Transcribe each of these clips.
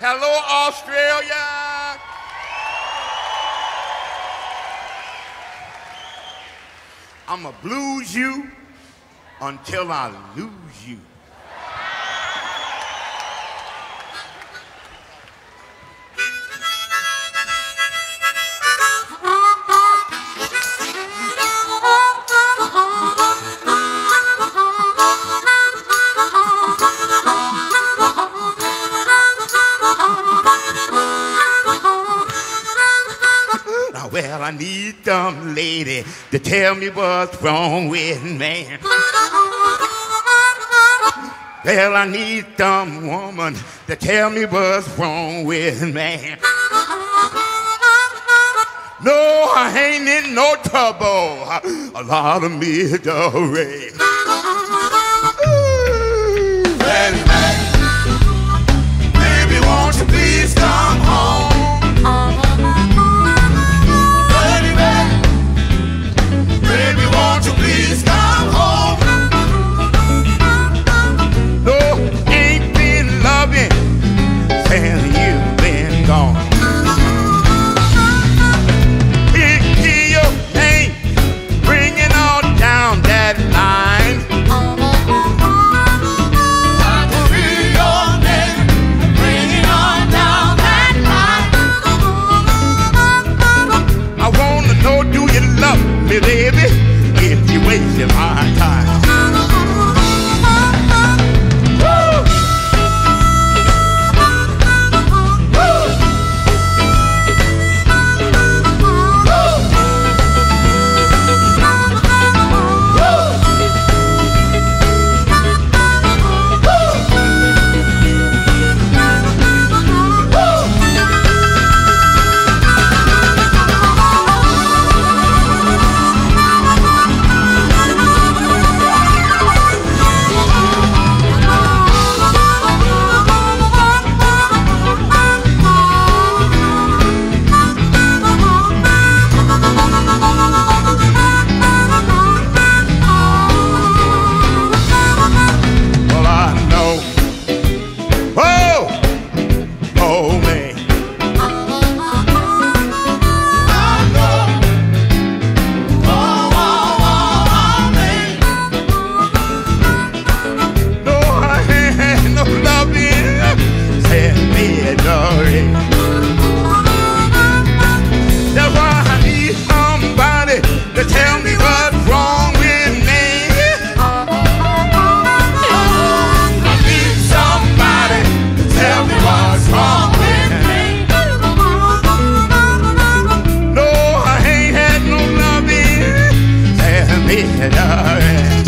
Hello, Australia. I'm going to blues you until I lose you. Well, I need some lady to tell me what's wrong with me. Well, I need some woman to tell me what's wrong with me. No, I ain't in no trouble. A lot of misery. Yeah.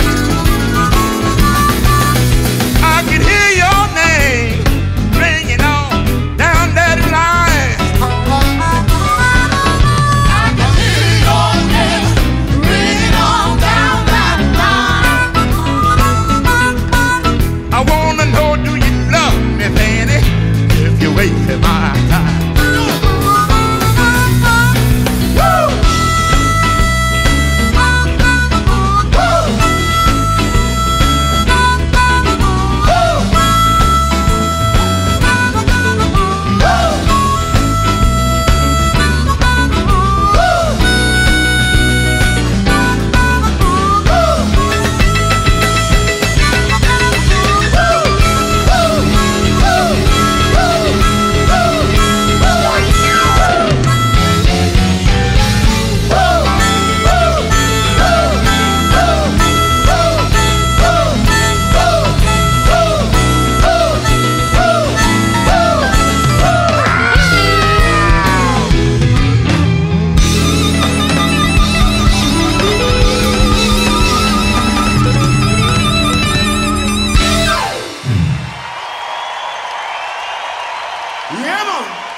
Yeah, man.